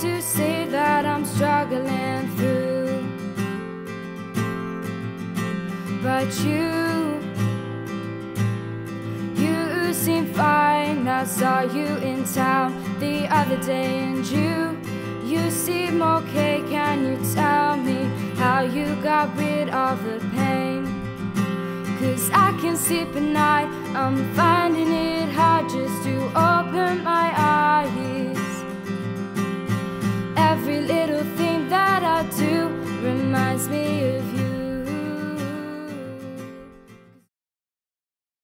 to say that I'm struggling through. But you, you seem fine. I saw you in town the other day, and you, you seem okay. Can you tell me how you got rid of the pain? Cause I can sleep at night, I'm hard me.